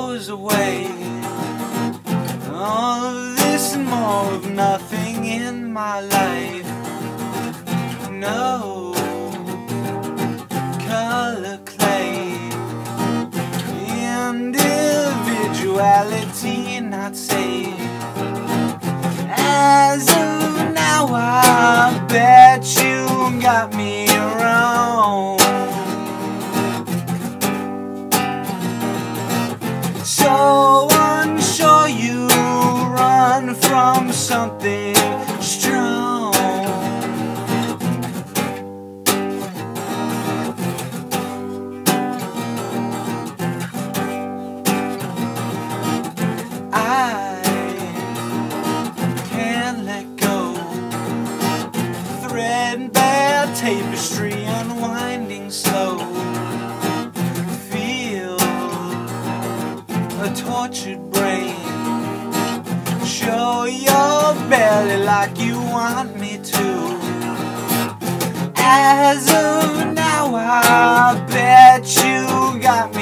goes away. Oh, All of this and more of nothing in my life. No color clay. Individuality not safe. As of now, I bet you got me tapestry unwinding slow. Feel a tortured brain. Show your belly like you want me to. As of now, I bet you got me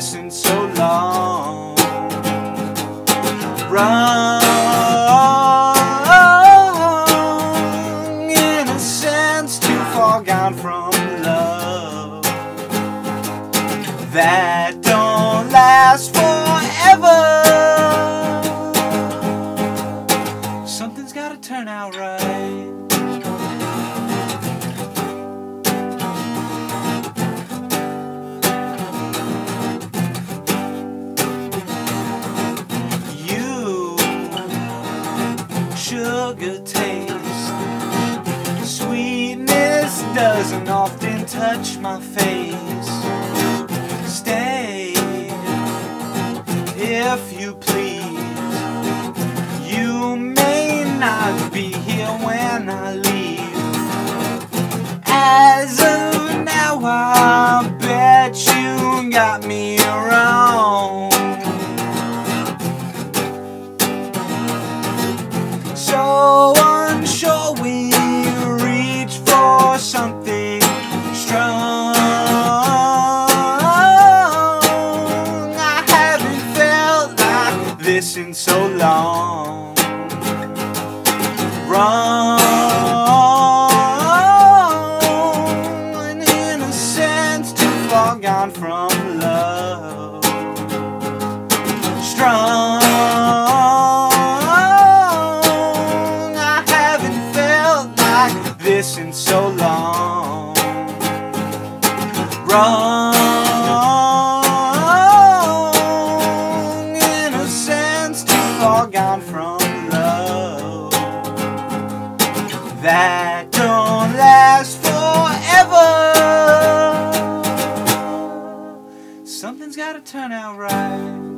in so long. Wrong, in a sense, too far gone from love that don't last forever. Something's gotta turn out right. Sugar taste. Sweetness doesn't often touch my face. Stay if you please. You may not be here when I leave. As of now, I bet you got me So unsure we reach for something strong. I haven't felt like this in so long. Wrong, in a sense, too far gone from love strong. In so long. Wrong, in a sense, too far gone from love that don't last forever. Something's gotta turn out right.